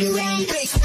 you raise.